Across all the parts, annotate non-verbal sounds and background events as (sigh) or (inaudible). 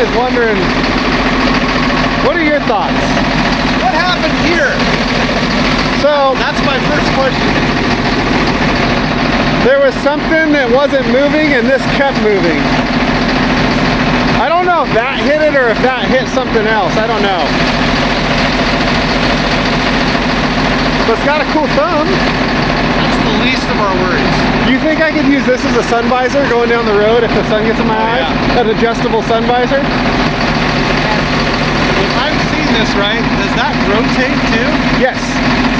is wondering, what are your thoughts? What happened here? So That's my first question. there was something that wasn't moving and this kept moving. I don't know if that hit it or if that hit something else. I don't know. But it's got a cool thumb. Least of our worries. You think I could use this as a sun visor going down the road if the sun gets in my Oh, eyes? yeah. An adjustable sun visor? If I'm seeing this right, does that rotate too? Yes.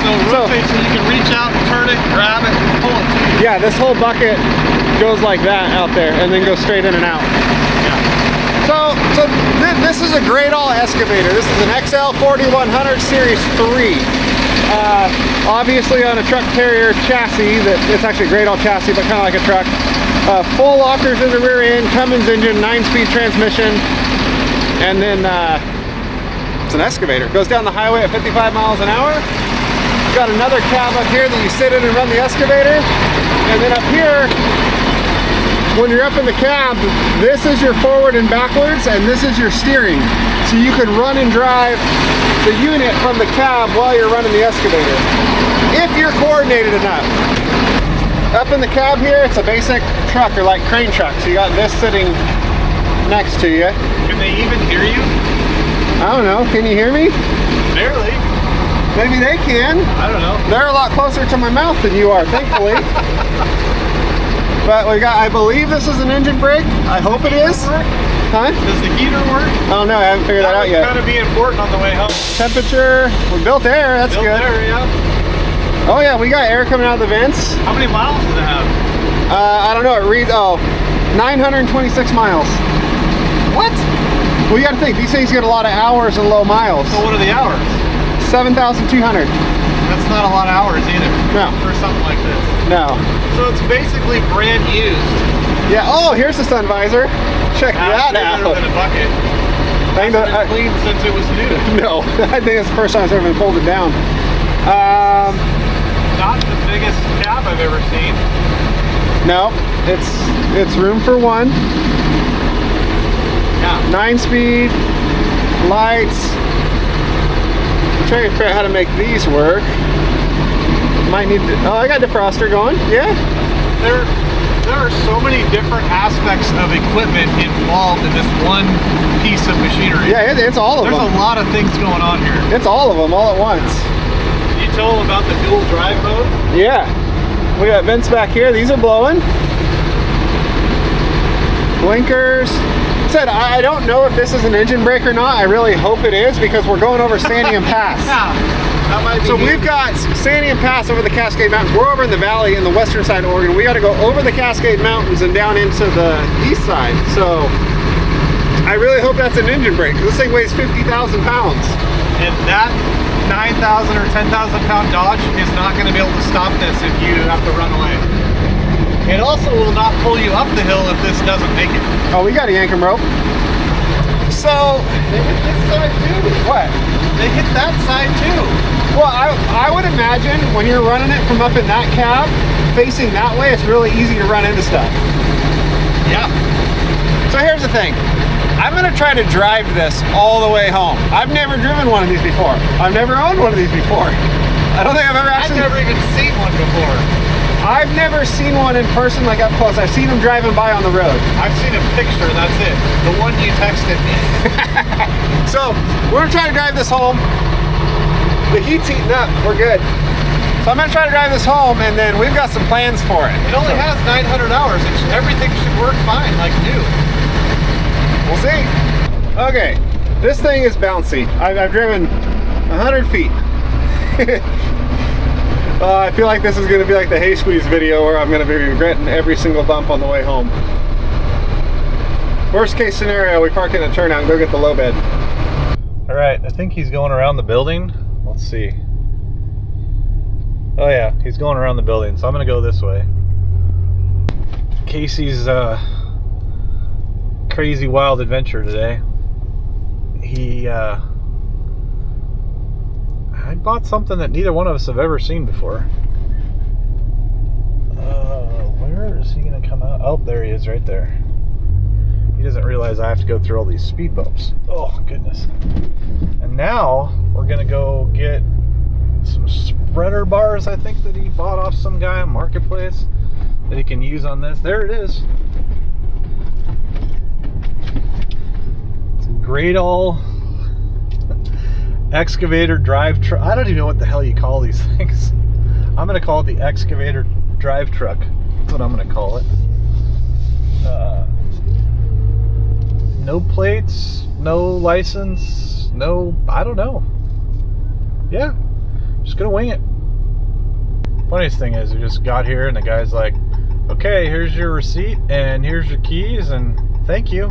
So rotate So- so you can reach out, turn it, grab it, and pull it to you. Yeah, this whole bucket goes like that out there and then goes straight in and out. So, so th this is a Gradall excavator. This is an XL 4100 Series 3. Uh, obviously on a truck carrier chassis, that it's actually a Gradall chassis, but kind of like a truck. Uh, full lockers in the rear end, Cummins engine, nine-speed transmission, and then uh, it's an excavator. Goes down the highway at 55 miles an hour. You've got another cab up here that you sit in and run the excavator, and then up here when you're up in the cab, this is your forward and backwards, and this is your steering. So you can run and drive the unit from the cab while you're running the excavator, if you're coordinated enough. Up in the cab here, it's a basic truck, or like crane truck. So you got this sitting next to you. Can they even hear you? I don't know, can you hear me? Barely. Maybe they can. I don't know. They're a lot closer to my mouth than you are, thankfully. (laughs) but we got, I believe this is an engine brake. I hope it is. Huh? Does the heater work? I don't know, I haven't figured that, out would yet. kind of be important on the way home. Temperature, we built air, that's Built good. there, yeah. Oh yeah, we got air coming out of the vents. How many miles does it have? Uh, I don't know, it reads, oh, 926 miles. What? Well, you gotta think, these things get a lot of hours and low miles. So what are the hours? 7,200. That's not a lot of hours either. No. For something like this. No. So it's basically brand used. Yeah, oh, here's the sun visor. Check that out. a bucket. Thank It's the- been cleaned since it was new. (laughs) No, I think it's the first time it's ever been folded down. Um, Not the biggest cab I've ever seen. no, it's it's room for one. Yeah. Nine speed, lights. I'm trying to figure out how to make these work. Might need to, oh, I got defroster going. Yeah. There, there are so many different aspects of equipment involved in this one piece of machinery. Yeah, it, it's all of There's them. There's a lot of things going on here. It's all of them all at once. Can you tell them about the dual drive mode? Yeah. We got vents back here. These are blowing. Blinkers. Said I I don't know if this is an engine brake or not. I really hope it is because we're going over Santiam Pass. (laughs) Yeah. That might be So we've got Santiam Pass over the Cascade Mountains. We're over in the valley in the western side of Oregon. We got to go over the Cascade Mountains and down into the east side. So I really hope that's an engine brake. This thing weighs 50,000 pounds. And that 9,000 or 10,000 pound Dodge is not going to be able to stop this if you have to run away. It also will not pull you up the hill if this doesn't make it. Oh, we got a Yankum rope. So They hit this side too. what? They hit that side too. Well, I, I would imagine when you're running it from up in that cab, facing that way, it's really easy to run into stuff. Yeah. So here's the thing. I'm gonna try to drive this all the way home. I've never driven one of these before. I've never owned one of these before. I don't think I've ever actually- I've never even seen one before. I've never seen one in person like up close. I've seen them driving by on the road. I've seen a picture, that's it. The one you texted me. (laughs) So we're gonna try to drive this home. The heat's heating up. We're good. So I'm gonna try to drive this home, and then we've got some plans for it. It only has 900 hours. Should- everything should work fine, like new. We'll see. Okay, this thing is bouncy. I've, I've driven 100 feet. (laughs) uh, I feel like this is going to be like the hay squeeze video where I'm going to be regretting every single bump on the way home. Worst case scenario, we park in a turnout and go get the low bed. All right, I think he's going around the building. Let's see. Oh yeah, he's going around the building, so I'm gonna go this way. Casey's uh, crazy wild adventure today. He, uh, I bought something that neither one of us have ever seen before. Uh, where is he gonna come out? Oh, there he is, right there. He doesn't realize I have to go through all these speed bumps. Oh goodness. And now we're gonna go get some spreader bars I think that he bought off some guy on Marketplace that he can use on this. There it is. It's a Gradall excavator drive truck. I don't even know what the hell you call these (laughs) things. I'm gonna call it the excavator drive truck. That's what I'm gonna call it. Uh, no plates, no license, no, I don't know. Yeah, just gonna wing it. Funniest thing is, we just got here and the guy's like, okay, here's your receipt and here's your keys and thank you.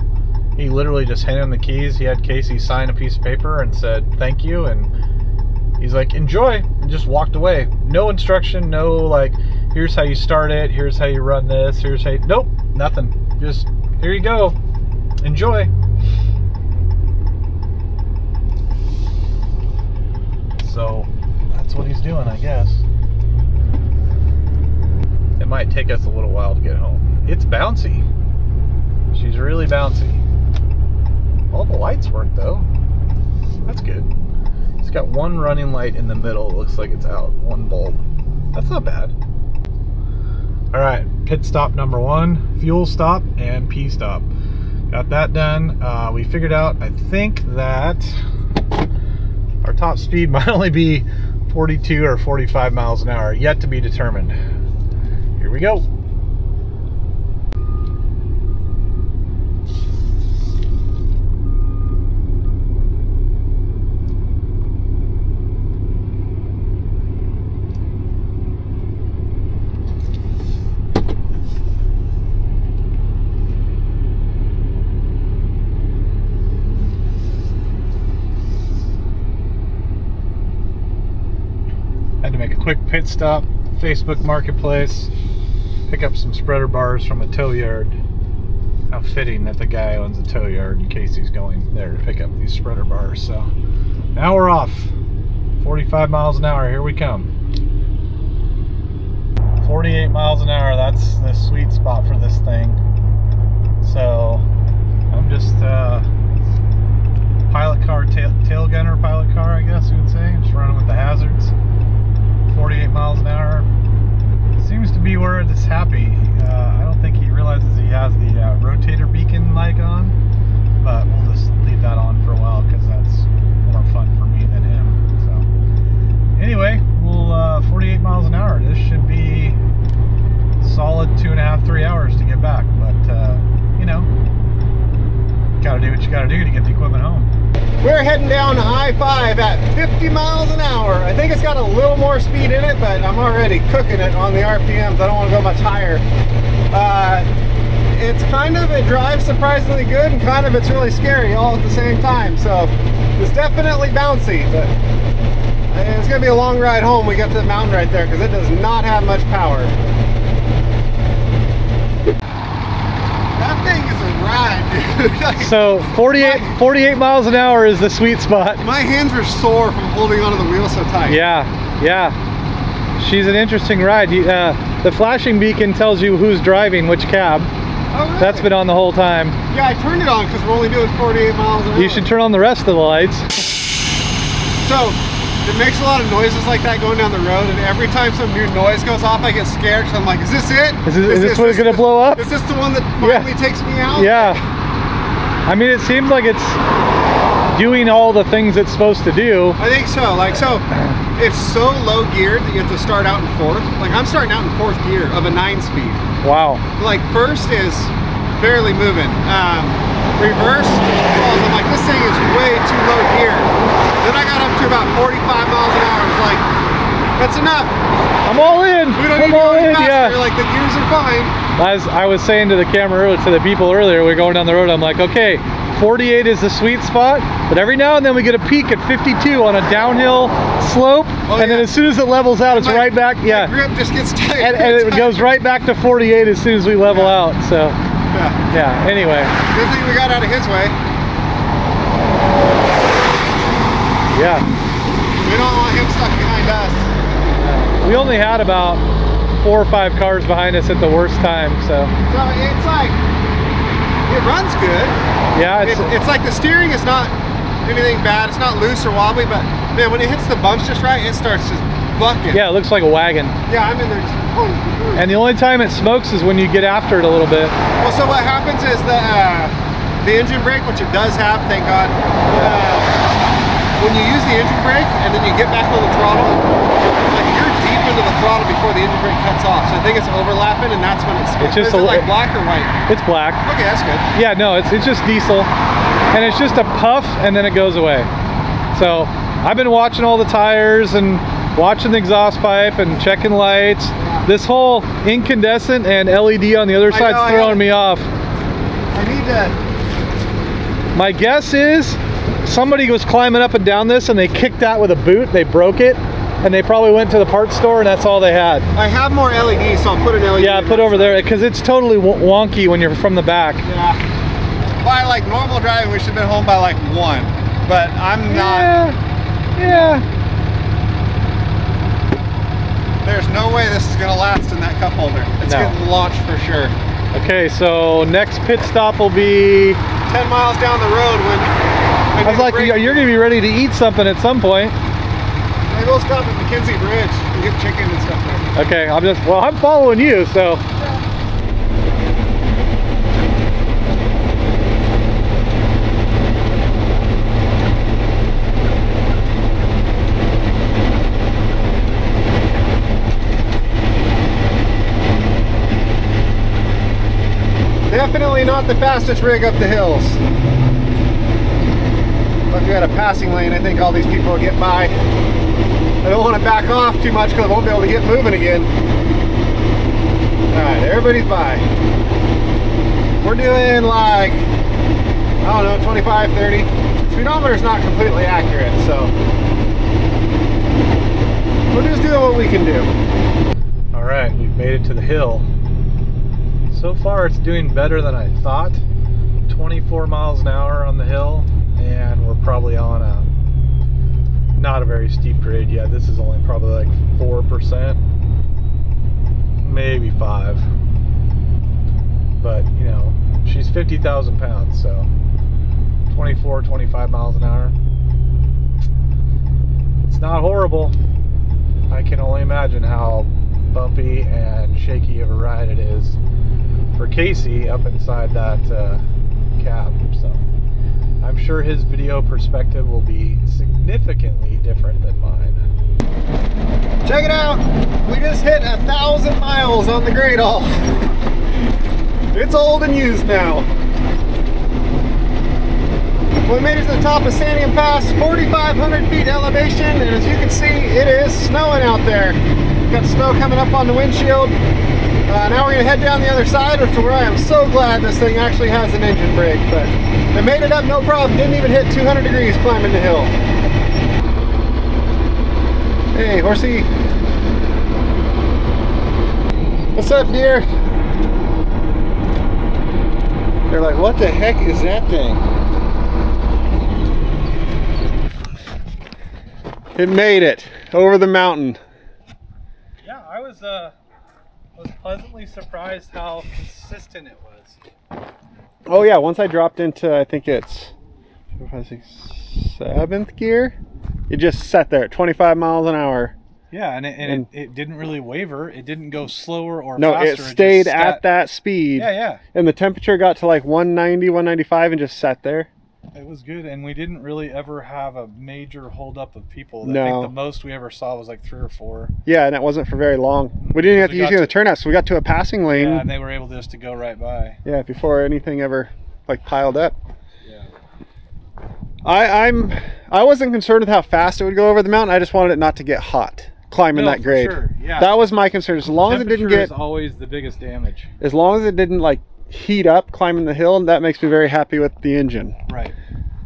He literally just handed him the keys. He had Casey sign a piece of paper and said thank you and he's like, enjoy, and just walked away. No instruction, no like, here's how you start it, here's how you run this, here's how you, nope, nothing. Just, here you go, enjoy. So, that's what he's doing, I guess. It might take us a little while to get home. It's bouncy. She's really bouncy. All the lights work though. That's good. It's got one running light in the middle. It looks like it's out. One bulb. That's not bad. All right, pit stop number one, fuel stop, and P stop. Got that done. Uh, we figured out, I think that our top speed (laughs) might only be 42 or 45 miles an hour, yet to be determined. Here we go. Had to make a quick pit stop, Facebook Marketplace, pick up some spreader bars from a tow yard. How fitting that the guy owns a tow yard in case he's going there to pick up these spreader bars. So now we're off. 45 miles an hour, here we come. 48 miles an hour, that's the sweet spot for this thing. So I'm just uh, pilot car, tail, tail gunner pilot car, I guess you would say. Just running with the hazards. 48 miles an hour. Seems to be where it's happy. Uh, I don't think he realizes he has the uh, rotator beacon light on, but we'll just leave that on for a while because that's more fun for me than him. So, anyway, we'll uh, 48 miles an hour. This should be solid two and a half, three hours to get back, but uh, you know, gotta do what you gotta do to get the equipment home. We're heading down I-5 at 50 miles an hour. I think it's got a little more speed in it, but I'm already cooking it on the RPMs. I don't want to go much higher. Uh, it's kind of, it drives surprisingly good and kind of it's really scary all at the same time. So it's definitely bouncy, but it's gonna be a long ride home. We got to the mountain right there because it does not have much power. That thing is a ride. (laughs) Like, So 48, 48 miles an hour is the sweet spot. My hands are sore from holding onto the wheel so tight. Yeah, yeah. She's an interesting ride. Uh, the flashing beacon tells you who's driving which cab. Oh, really? That's been on the whole time. Yeah, I turned it on because we're only doing 48 miles an hour. You should turn on the rest of the lights. So, it makes a lot of noises like that going down the road, and every time some new noise goes off, I get scared. So I'm like, is this it? Is this, is this what's gonna blow up? Is this the one that Yeah. finally takes me out? Yeah. I mean, it seems like it's doing all the things it's supposed to do. I think so. Like, so it's so low geared that you have to start out in fourth. Like, I'm starting out in fourth gear of a nine speed. Wow. like first is barely moving. Um, reverse. I'm like, this thing is way too low gear. Then I got up to about 45 miles an hour. I was like, that's enough. I'm all in. We don't I'm need to all go any in. faster. Yeah. Like the gears are fine. As I was saying to the camera earlier, to the people earlier, we're going down the road. I'm like, okay, 48 is the sweet spot, but every now and then we get a peak at 52 on a downhill slope, Oh, and then as soon as it levels out, it's My- right back. Yeah, grip just gets tight. and, and it goes right back to 48 as soon as we level Yeah. out. So Yeah. yeah. Anyway, Good thing we got out of his way. yeah, We don't want him stuck behind us. we only had about four or five cars behind us at the worst time. So So it's like, it runs good. Yeah, It, it's, it's like the steering is not anything bad. It's not loose or wobbly, but man, when it hits the bumps just right, it starts just bucking. yeah, it looks like a wagon. Yeah, I'm in there just. And the only time it smokes is when you get after it a little bit. Well, so what happens is the uh, the engine brake, which it does have, thank God. Uh, when you use the engine brake and then you get back on the throttle, like you're deep into the throttle before the engine brake cuts off. So I think it's overlapping, and that's when it smokes. It's just it like black or white? It's black. Okay, that's good. Yeah, no, it's, it's just diesel. And it's just a puff and then it goes away. So I've been watching all the tires and watching the exhaust pipe and checking lights. This whole incandescent and LED on the other side's know, throwing me off. I need to. My guess is somebody was climbing up and down this and they kicked that with a boot, they broke it, and they probably went to the parts store and that's all they had. I have more LEDs, so I'll put an LED. Yeah, put that over side. there because it's totally wonky when you're from the back. Yeah. By like normal driving, we should have been home by like one, but I'm not. Yeah, yeah. There's no way this is gonna last in that cup holder. It's No. getting launched for sure. Okay, so next pit stop will be. Ten miles down the road when. I was like, you're you're gonna be ready to eat something at some point. Maybe we'll stop at McKenzie Bridge and get chicken and stuff there. Okay, I'm just well, I'm following you, so. Definitely not the fastest rig up the hills. But if you had a passing lane, I think all these people will get by. I don't want to back off too much because I won't be able to get moving again. Alright, everybody's by. We're doing like, I don't know, 25, 30. Speedometer's not completely accurate, so we're just doing what we can do. All right, we've made it to the hill. So far, it's doing better than I thought. 24 miles an hour on the hill, and we're probably on a not a very steep grade yet. This is only probably like four percent, maybe five. But you know, she's 50,000 pounds, so 24, 25 miles an hour. It's not horrible. I can only imagine how bumpy and shaky of a ride it is for Casey up inside that uh, cab. So I'm sure his video perspective will be significantly different than mine. Check it out. We just hit a thousand miles on the Gradall. It's old and used now. We made it to the top of Santiam Pass, 4,500 feet elevation, and as you can see, it is snowing out there. Got snow coming up on the windshield. Uh, now we're gonna head down the other side, which is where I am so glad this thing actually has an engine brake. But I made it up, no problem. Didn't even hit 200 degrees climbing the hill. Hey, horsey. What's up, dear? They're like, what the heck is that thing? It made it over the mountain. Yeah, I was uh, was pleasantly surprised how consistent it was. Oh yeah, once I dropped into, I think it's seventh gear, it just sat there at 25 miles an hour. Yeah, and it, and, And- it, it didn't really waver. It didn't go slower or No, faster. it stayed sat- at that speed. Yeah, yeah. And the temperature got to like 190, 195 and just sat there. It was good, and we didn't really ever have a major holdup of people. I No. think the most we ever saw was like three or four. Yeah, and it wasn't for very long. We didn't have to use any of the turnouts, so we got to a passing lane. Yeah, and they were able just to go right by. Yeah, before anything ever like piled up. Yeah. I, I'm I wasn't concerned with how fast it would go over the mountain. I just wanted it not to get hot climbing No, that grade. sure, yeah. That was my concern. As long as it didn't get always the biggest damage. as long as it didn't like heat up climbing the hill, and that makes me very happy with the engine. Right.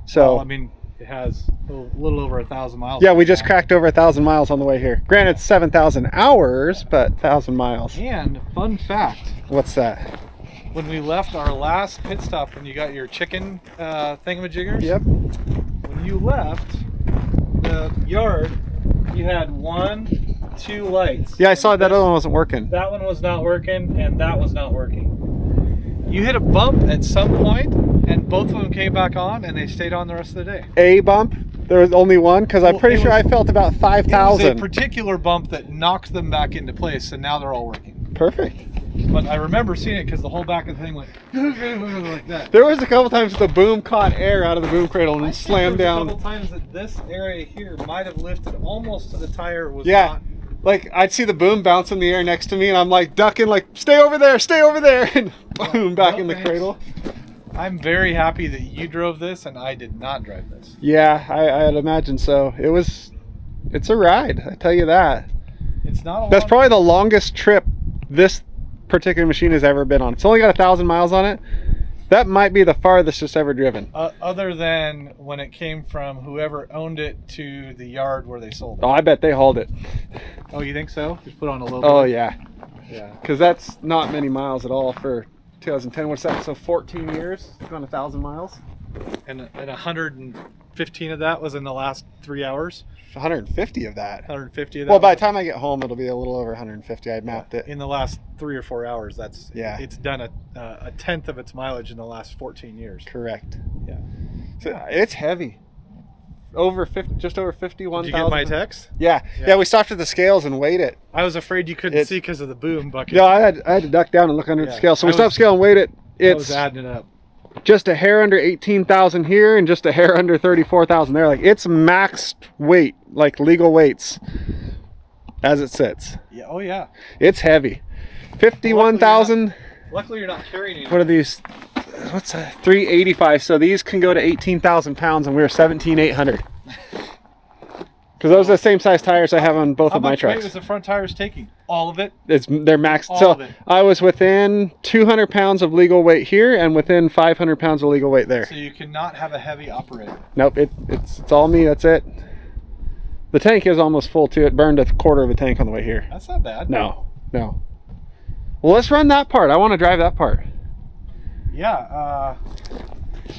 So Well, I mean, it has a little over a thousand miles. yeah, we just now. cracked over a thousand miles on the way here. Granted, seven thousand hours, but thousand miles. And fun fact: What's that? when we left our last pit stop, when you got your chicken uh, thingamajiggers, Yep. when you left the yard, you had one, two lights. Yeah, I saw that other one wasn't working. That one was not working, and that was not working. You hit a bump at some point, and both of them came back on and they stayed on the rest of the day. A bump? There was only one? Because I'm pretty sure was- I felt about It was a particular bump that knocked them back into place, and now they're all working. Perfect. But I remember seeing it because the whole back of the thing went (laughs) like that. There was a couple times the boom caught air out of the boom cradle and I slammed there was A down. couple times that this area here might have lifted almost to the tire was Yeah. not. Like I'd see the boom bounce in the air next to me and I'm like ducking like stay over there, stay over there (laughs) and boom back no in the thanks. cradle. I'm very happy that you drove this and I did not drive this. Yeah, I, I'd imagine so. It was it's a ride, I tell you that. It's not a That's probably the longest trip this particular machine has ever been on. It's only got a thousand miles on it. That might be the farthest it's ever driven. Uh, other than when it came from whoever owned it to the yard where they sold it. Oh, I bet they hauled it. Oh, you think so? Just put on a little. Oh bit. yeah, yeah. because that's not many miles at all for 2010. What's that? So 14 years, it's gone a thousand miles. And and 115 of that was in the last three hours. 150 of that. 150 of that. Well, by the time I get home, it'll be a little over 150. I mapped it. in the last three or four hours. That's Yeah. It's done a uh, a tenth of its mileage in the last 14 years. Correct. Yeah. So it's heavy. Over 50, just over 51,000. Did you get my text? Yeah. Yeah. yeah, We stopped at the scales and weighed it. I was afraid you couldn't It- see because of the boom bucket. Yeah, I had, I had to duck down and look under the scale. So we I stopped was- scale and weighed it. I was It's adding it up. Just a hair under 18,000 here and just a hair under 34,000 there. Like it's maxed weight, like legal weights as it sits. Yeah. Oh yeah. It's heavy. 51,000. Luckily you're not carrying any. What are these? What's that? 385. So these can go to 18,000 pounds and we were 17,800. (laughs) Because those are the same size tires I have on both How of my much weight trucks. was the front tires taking? All of it. It's they're maxed. All so of it. I was within 200 pounds of legal weight here and within 500 pounds of legal weight there. So you cannot have a heavy operator. Nope, it, it's it's all me. That's it. The tank is almost full too. It burned a quarter of a tank on the way here. That's not bad. No, no. Well, let's run that part. I want to drive that part. Yeah. Uh,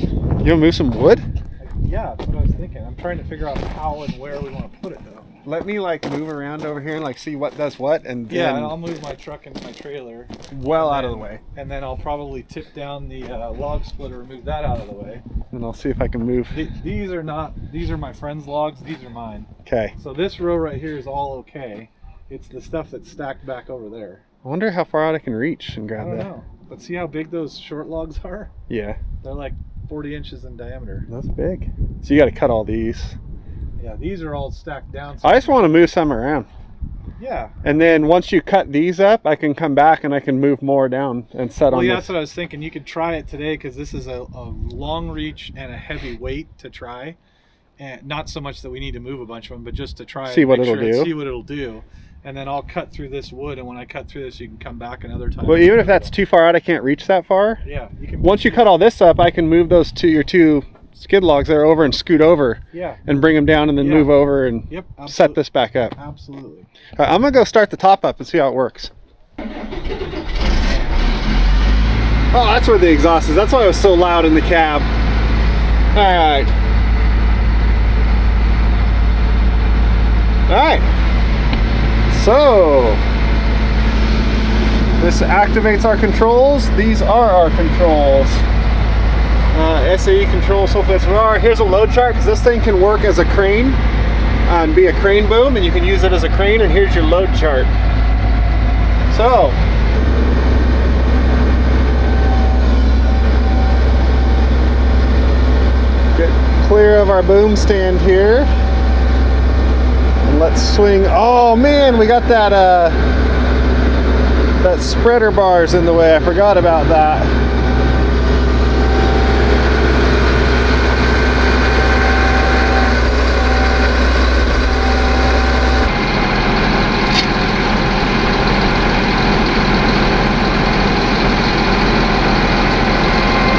You want to move some wood? Yeah. That's what I was thinking. I'm trying to figure out how and where we want to put it though. Let me like move around over here and like see what does what, and Yeah. then And I'll move my truck and my trailer. well out of the way, And then I'll probably tip down the uh, log splitter and move that out of the way. and I'll see if I can move. Th- these are not, these are my friend's logs, these are mine. Okay. So this row right here is all okay. It's the stuff that's stacked back over there. I wonder how far out I can reach and I grab don't that. know. But see how big those short logs are? Yeah, They're like 40 inches in diameter. that's big. So you got to cut all these. Yeah, these are all stacked down. so- I just want to move some around. yeah. And then once you cut these up, I can come back and I can move more down and set Well, on yeah, this. that's what I was thinking. You could try it today because this is a, a long reach and a heavy weight to try. And not so much that we need to move a bunch of them, but just to try See what it'll sure do. See what it'll do. And then I'll cut through this wood, and when I cut through this, you can come back another time. Well, even if that's too far out, I can't reach that far. yeah, you can. Once you cut all this up, I can move those two your two skid logs there over and scoot over Yeah. and bring them down and then Yeah. move over and Yep. set this back up. Absolutely. All right, I'm gonna go start the top up and see how it works. Oh, that's where the exhaust is. That's why it was so loud in the cab. All right. All right. So, this activates our controls. These are our controls. Uh, SAE controls, so that's are. Here's a load chart because this thing can work as a crane and be a crane boom and you can use it as a crane and here's your load chart. So, get clear of our boom stand here. Let's swing. Oh man, we got that uh that spreader bars in the way. I forgot about that.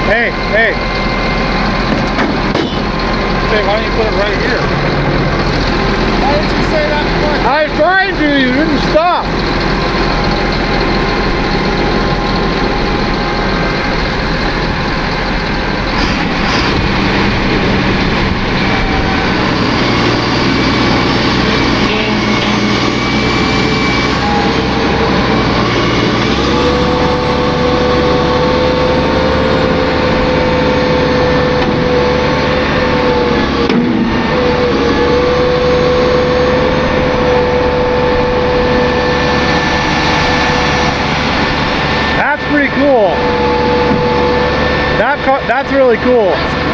Hey, hey. Hey, why don't you put it right here? You? I trying to, you didn't stop. That's really cool.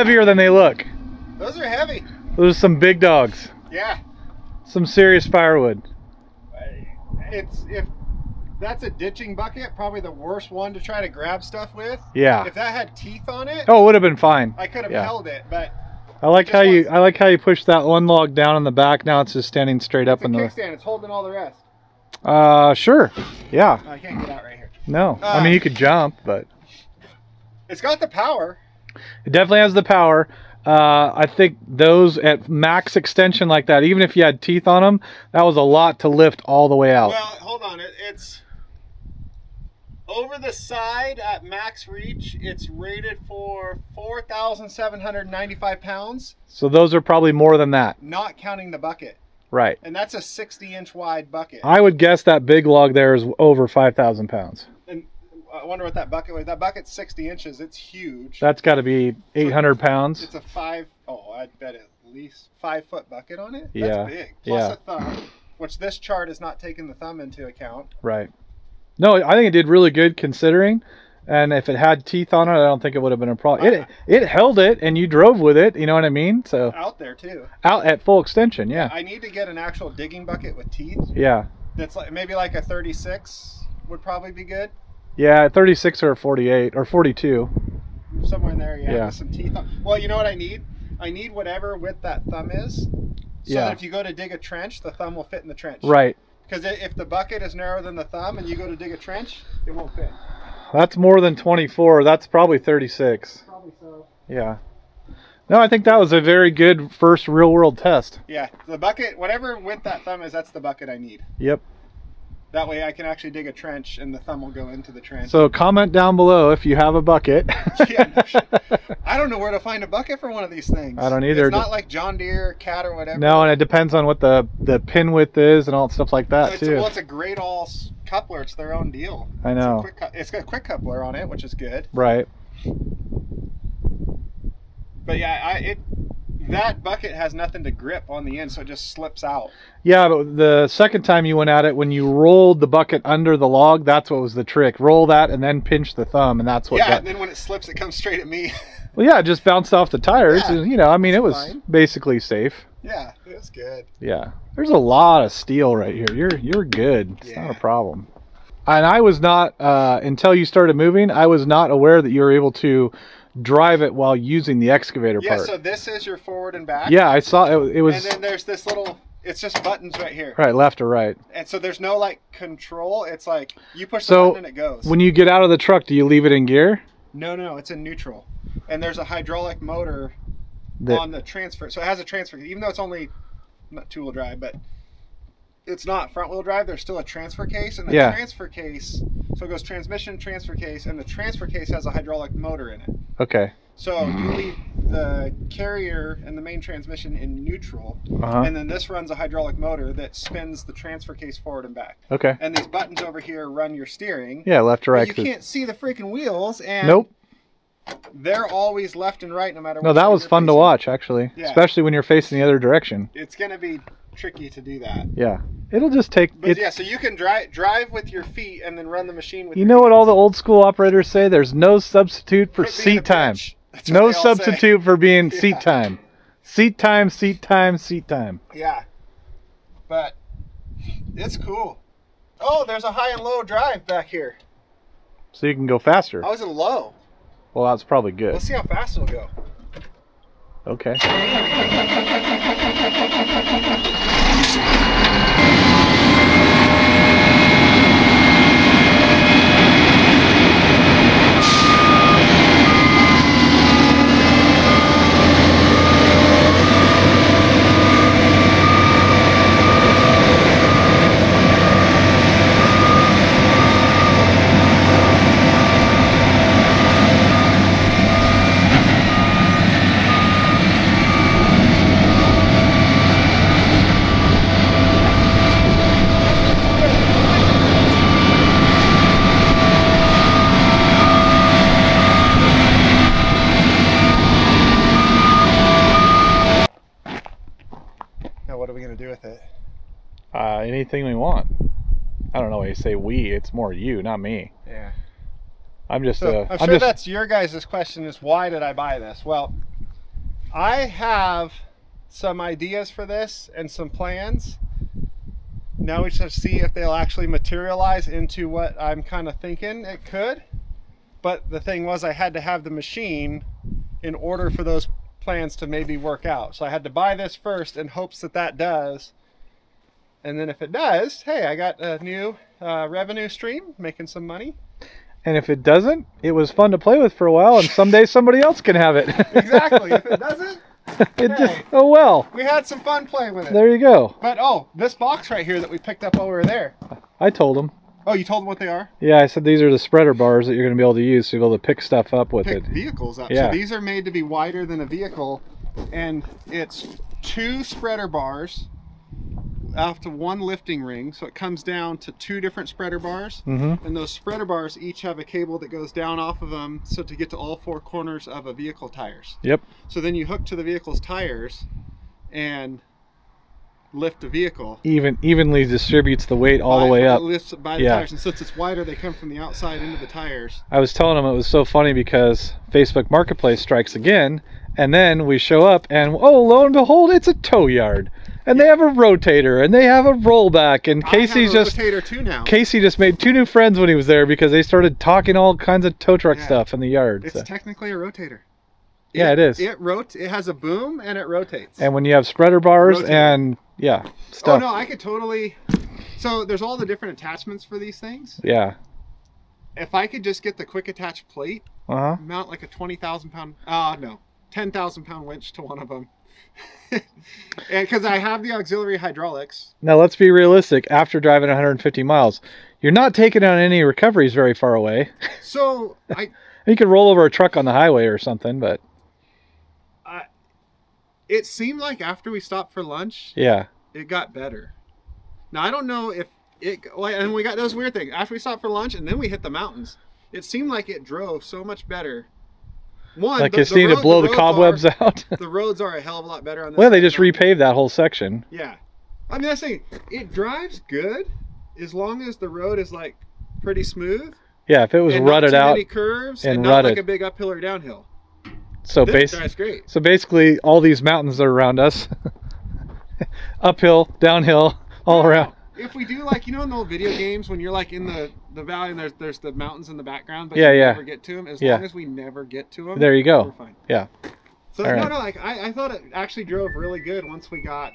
Heavier than they look. Those are heavy. Those are some big dogs. Yeah. Some serious firewood. It's if that's a ditching bucket, probably the worst one to try to grab stuff with. Yeah. If that had teeth on it, Oh, it would have been fine. I could have yeah. held it, but I like how you I like how you push that one log down in the back. Now it's just standing straight up in the. kickstand. It's holding all the rest. Uh, sure. Yeah. I can't get out right here. No. I Uh, mean, you could jump, but It's got the power. It definitely has the power. Uh, I think those at max extension like that, even if you had teeth on them, that was a lot to lift all the way out. Well, hold on. It, it's over the side at max reach. It's rated for 4,795 pounds, So those are probably more than that. not counting the bucket. Right. And that's a 60 inch wide bucket. I would guess that big log there is over 5,000 pounds. I wonder what that bucket weighs. That bucket's 60 inches. It's huge. That's got to be 800 pounds. It's a five, oh, I'd bet at least five foot bucket on it. That's Yeah, big. Plus yeah. a thumb, which this chart is not taking the thumb into account. Right. No, I think it did really good considering. And if it had teeth on it, I don't think it would have been a problem. It uh-huh. it held it, and you drove with it. You know what I mean? So Out there too. out at full extension, yeah, I need to get an actual digging bucket with teeth. yeah, That's like maybe like a 36 would probably be good. Yeah. 36 or 48 or 42. Somewhere in there, yeah, Yeah. some teeth on. Well, you know what I need? I need whatever width that thumb is. So Yeah. that if you go to dig a trench, the thumb will fit in the trench. Right. Because if the bucket is narrower than the thumb and you go to dig a trench, it won't fit. That's more than 24. That's probably 36. Probably so. Yeah. No, I think that was a very good first real world test. Yeah, the bucket, whatever width that thumb is, that's the bucket I need. Yep. That way I can actually dig a trench and the thumb will go into the trench. So comment down below if you have a bucket. (laughs) Yeah, no. (laughs) I don't know where to find a bucket for one of these things. I don't either. It's not like John Deere, Cat, or whatever. no, and it depends on what the the pin width is and all that stuff like that it's, too. well, it's a Gradall coupler. It's their own deal. I It's, know. quick it's got a quick coupler on it, which is good. Right. But yeah, I it that bucket has nothing to grip on the end, so it just slips out. Yeah, but the second time you went at it, when you rolled the bucket under the log, that's what was the trick. Roll that and then pinch the thumb, and that's what. yeah, got- and then when it slips, it comes straight at me. (laughs) well, yeah, it just bounced off the tires. Yeah, and, you know, I mean, it was fine. basically safe. yeah, it was good. Yeah, there's a lot of steel right here. You're you're good. It's not a problem. And I was not uh, until you started moving. I was not aware that you were able to drive it while using the excavator Yeah, part. so this is your forward and back. yeah, I saw it. It was. And then there's this little. It's just buttons right here. right, left or right. And so there's no like control. It's like you push the So, button and it goes. When you get out of the truck, do you leave it in gear? no, no, no, it's in neutral. And there's a hydraulic motor That on the transfer. So it has a transfer, even though it's only not two wheel drive, but it's not front wheel drive. There's still a transfer case, and the Yeah. transfer case. So it goes transmission, transfer case, and the transfer case has a hydraulic motor in it. okay. So you leave the carrier and the main transmission in neutral, Uh-huh. and then this runs a hydraulic motor that spins the transfer case forward and back. Okay. And these buttons over here run your steering. Yeah, left or But right. You can't see the freaking wheels, and Nope. they're always left and right no matter. No, which that was you're fun to watch actually, Yeah. especially when you're facing the other direction. It's gonna be tricky to do that. Yeah, it'll just take. But It, yeah, so you can drive drive with your feet and then run the machine with. you know what all the old school operators say? There's no substitute for a seat time. (laughs) No all say. substitute for being (laughs) Yeah. seat time. Seat time, seat time, seat time. Yeah, but it's cool. Oh, there's a high and low drive back here. So you can go faster. Oh, I was in low. Well, that's probably good. Let's see how fast it'll go. Okay. (laughs) Now, what are we gonna do with it? Uh, anything we want. I don't know why you say we. It's more you, not me. Yeah. I'm just. So uh, I'm I'm sure just. that's your guys' question is why did I buy this? Well, I have some ideas for this and some plans. Now we just have to see if they'll actually materialize into what I'm kind of thinking it could. But the thing was I had to have the machine in order for those plans to maybe work out. So I had to buy this first in hopes that that does. And then if it does, hey, I got a new uh, revenue stream, making some money. And if it doesn't, it was fun to play with for a while, and someday somebody else can have it. (laughs) Exactly. if it doesn't, (laughs) it just. Oh well. we had some fun playing with it. There you go. But oh, this box right here that we picked up while we were there. I told them. Oh, you told them what they are? Yeah, I said these are the spreader bars that you're going to be able to use to be able to pick stuff up with Pick it. vehicles up. Yeah. So these are made to be wider than a vehicle, and it's two spreader bars off to one lifting ring. So it comes down to two different spreader bars. Mm-hmm. And those spreader bars each have a cable that goes down off of them so to get to all four corners of a vehicle tires. Yep. So then you hook to the vehicle's tires and lift the vehicle. Even evenly distributes the weight all by- the way up. Lifts by the Yeah. tires. And since it's wider, they come from the outside into the tires. I was telling them it was so funny because Facebook Marketplace strikes again, and then we show up, and oh, lo and behold, it's a tow yard, and they have a rotator, and they have a rollback, and Casey's just rotator too now. Casey just made two new friends when he was there because they started talking all kinds of tow truck Yeah. stuff in the yard. It's so- technically a rotator. Yeah, it is. It rot. It has a boom and it rotates. And when you have spreader bars Rotator. and yeah, stuff. oh no, I could totally. So there's all the different attachments for these things. Yeah. If I could just get the quick attach plate, Uh huh. mount like a twenty thousand pound. Ah no, ten thousand pound winch to one of them. (laughs) and because I have the auxiliary hydraulics. Now let's be realistic. After driving 150 miles, you're not taking on any recoveries very far away. (laughs) So I You could roll over a truck on the highway or something, but it seemed like after we stopped for lunch, yeah. it got better. Now I don't know if it and we got those weird things after we stopped for lunch and then we hit the mountains. It seemed like it drove so much better. One, Like the- it's the to blow the, roads cobwebs Are, (laughs) out. the roads are a hell of a lot better on this. well, they just repaved that whole section. Yeah, I mean that's the thing. It drives good as long as the road is like pretty smooth. Yeah, if it was rutted out. many curves and and, not like a big uphill or downhill. So This base, drives great. so basically all these mountains that are around us, (laughs) uphill, downhill, all around. If we do like you know in the old video games when you're like in the the valley and there's there's the mountains in the background, but Yeah, you yeah. never get to them. As Yeah. long as we never get to them, There you go. Yeah. So All no, right. no, like I, I thought it actually drove really good once we got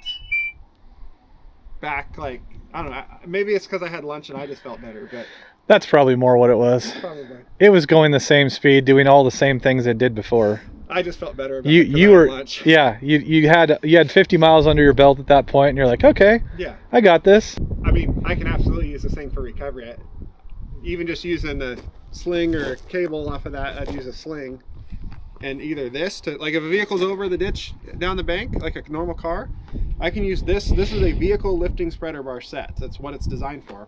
back. Like I don't know, maybe it's because I had lunch and I just felt better, but That's probably more what it was. probably It was going the same speed, doing all the same things it did before. I just felt better. About You you were lunch. yeah you you had you had 50 miles under your belt at that point, and you're like, okay, yeah. I got this. I mean, I can absolutely use this thing for recovery. I, even just using the sling or cable off of that, I'd use a sling. And either this to, like if a vehicle's over the ditch down the bank, like a normal car, I can use this. This is a vehicle lifting spreader bar set. That's what it's designed for.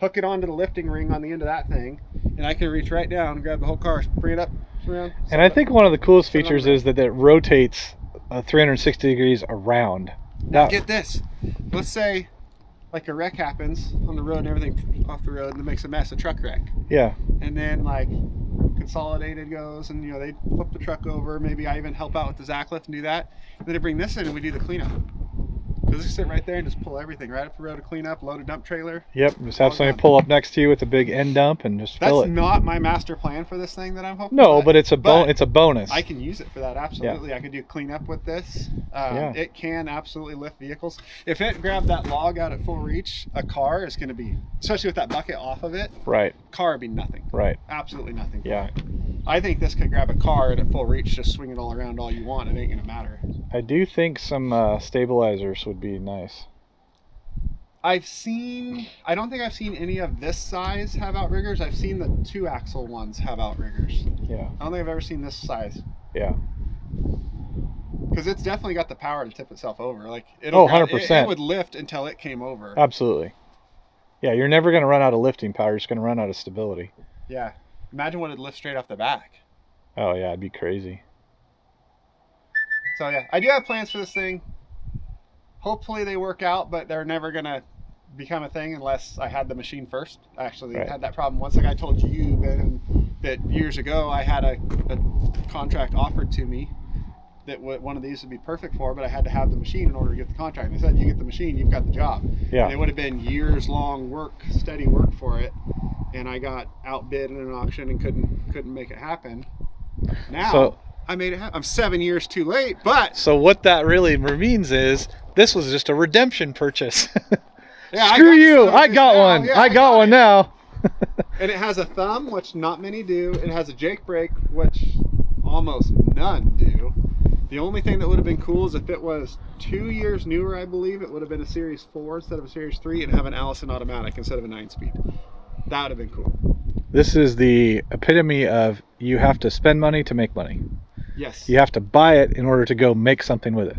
Hook it onto the lifting ring on the end of that thing, and I can reach right down, grab the whole car, bring it up, around. And I think one of the coolest features is that it rotates uh, 360 degrees around. Now Now, get this. Let's say like a wreck happens on the road and everything off the road and it makes a mess, a truck wreck. yeah, and then like consolidated goes and you know they flip the truck over maybe i even help out with the Zacklift and do that and then i bring this in and we do the cleanup because they sit right there and just pull everything right up the road to clean up load a dump trailer yep. Just have somebody pull up next to you with a big end dump and just that's fill it. not my master plan for this thing that i'm hoping No, but it's a bon- it's a bonus. I can use it for that absolutely. I could do a cleanup with this. Um, Yeah. It can absolutely lift vehicles. If it grabbed that log out at full reach, a car is going to be, especially with that bucket off of it, Right, car would be nothing. right. Absolutely nothing. Yeah. it. I think this could grab a car at full reach, just swing it all around all you want. It ain't gonna matter. I do think some uh, stabilizers would be nice. I've seen. I don't think I've seen any of this size have outriggers. I've seen the two axle ones have outriggers. Yeah, I don't think I've ever seen this size yeah. because it's definitely got the power to tip itself over. Like it'll. Oh, 100%. It, it would lift until it came over. Absolutely. Yeah, you're never going to run out of lifting power. You're just going to run out of stability. Yeah. Imagine what it'd lift straight off the back. Oh yeah, it'd be crazy. So yeah, I do have plans for this thing. Hopefully they work out, but they're never gonna become a thing unless I had the machine first. Actually Right. had that problem once. Like I told you, Ben, that years ago I had a, a contract offered to me that one of these would be perfect for, but I had to have the machine in order to get the contract. And they said, "You get the machine, you've got the job." Yeah. And it would have been years long work, steady work for it, and I got outbid in an auction and couldn't couldn't make it happen. Now So- I made it happen. I'm seven years too late, but So what that really means is this was just a redemption purchase. (laughs) yeah, I Screw got you! I got now. one. Yeah, I got one it. now. (laughs) And it has a thumb, which not many do. It has a Jake brake, which almost none do. The only thing that would have been cool is if it was two years newer, I believe, it would have been a Series 4 instead of a Series 3 and have an Allison automatic instead of a 9 speed. That would have been cool. This is the epitome of you have to spend money to make money. Yes. You have to buy it in order to go make something with it.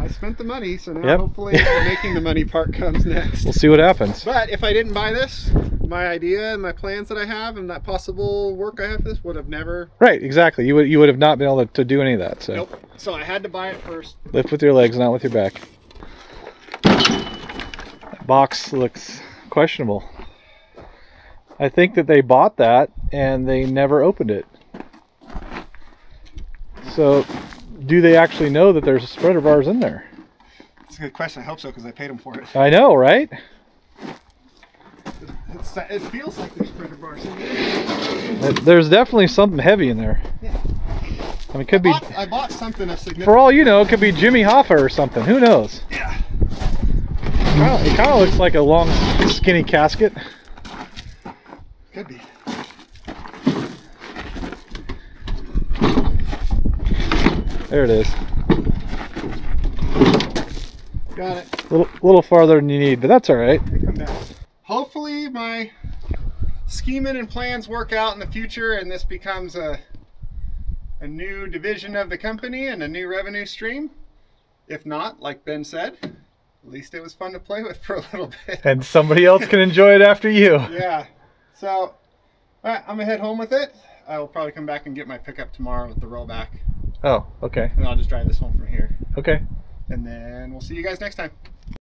I spent the money, so now Yep. hopefully making the money part comes next. We'll see what happens. But if I didn't buy this, my idea and my plans that I have and that possible work I have for this would have never. Right, exactly. You would you would have not been able to, to do any of that. So Nope. So I had to buy it first. lift with your legs, not with your back. That box looks questionable. I think that they bought that and they never opened it. So, do they actually know that there's a spreader bars in there? It's a good question. I hope so because I paid them for it. I know, right? It's, it feels like there's printer bars in there. There's definitely something heavy in there. Yeah. I mean, it could be, I bought, I bought something of significance. for all you know, it could be Jimmy Hoffa or something. Who knows? Yeah. It kind of looks like a long, skinny casket. Could be. There it is. Got it. A little, little farther than you need, but that's all right. Hopefully my scheming and plans work out in the future and this becomes a a new division of the company and a new revenue stream. If not, like Ben said, at least it was fun to play with (laughs) for a little bit. And somebody else can enjoy it after you. yeah. So, all right, I'm gonna head home with it. I will probably come back and get my pickup tomorrow with the rollback, Oh, okay. and I'll just drive this home from here. Okay. And then we'll see you guys next time.